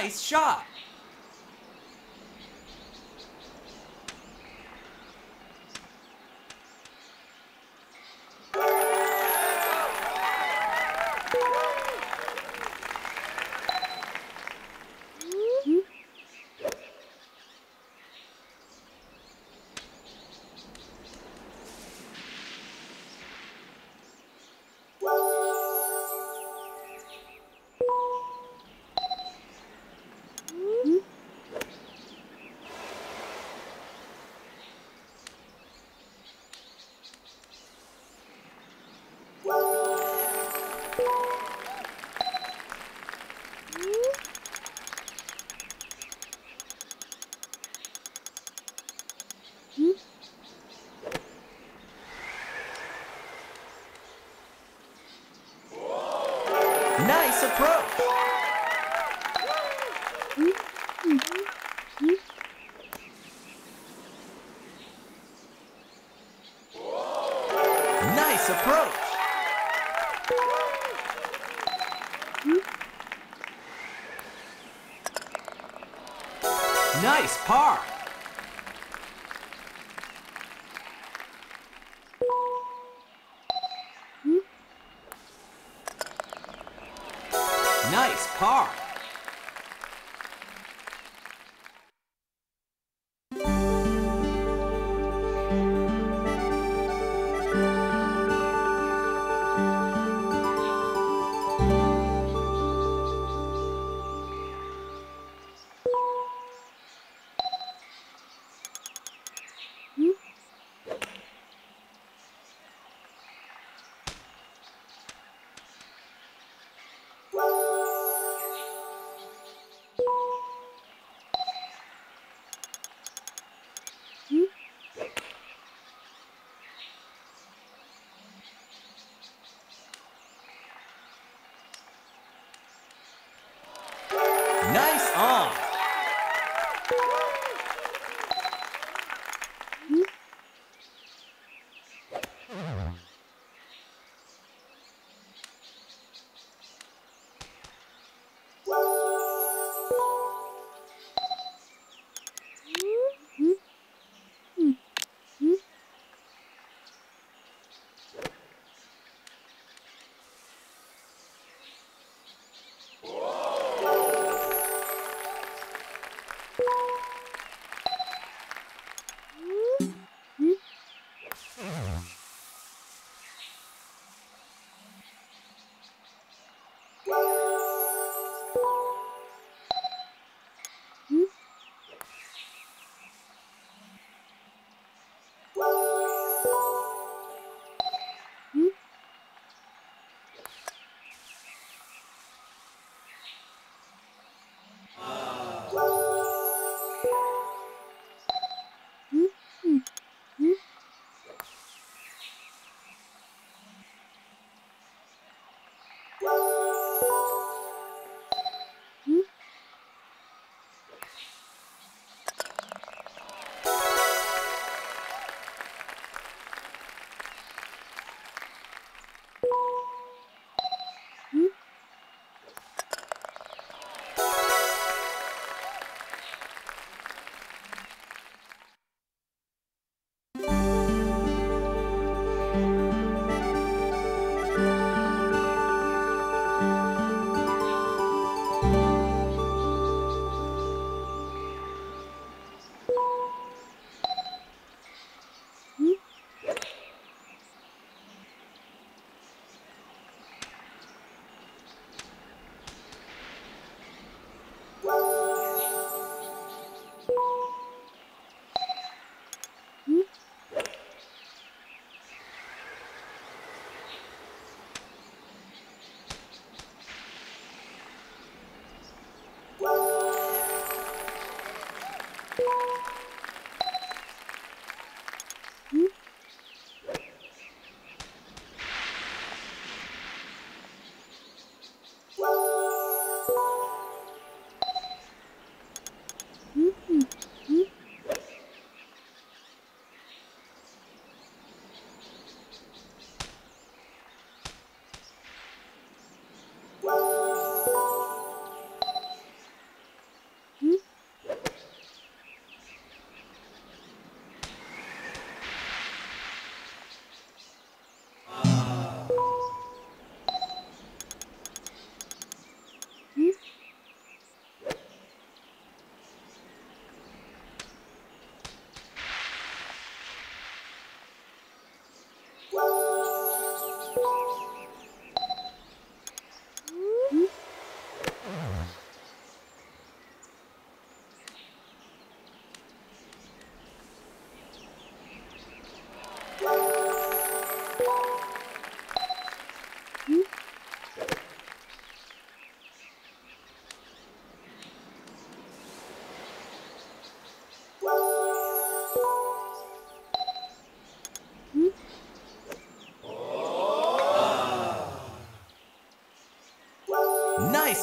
Nice shot. Nice approach. Nice approach. Nice par. Nice par. 안녕.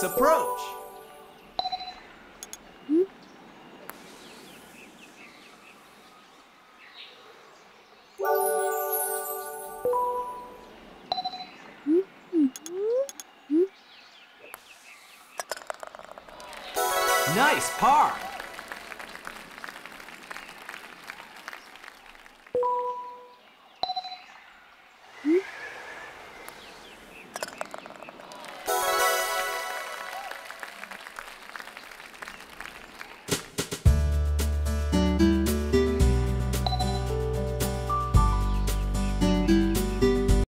Approach. Nice par.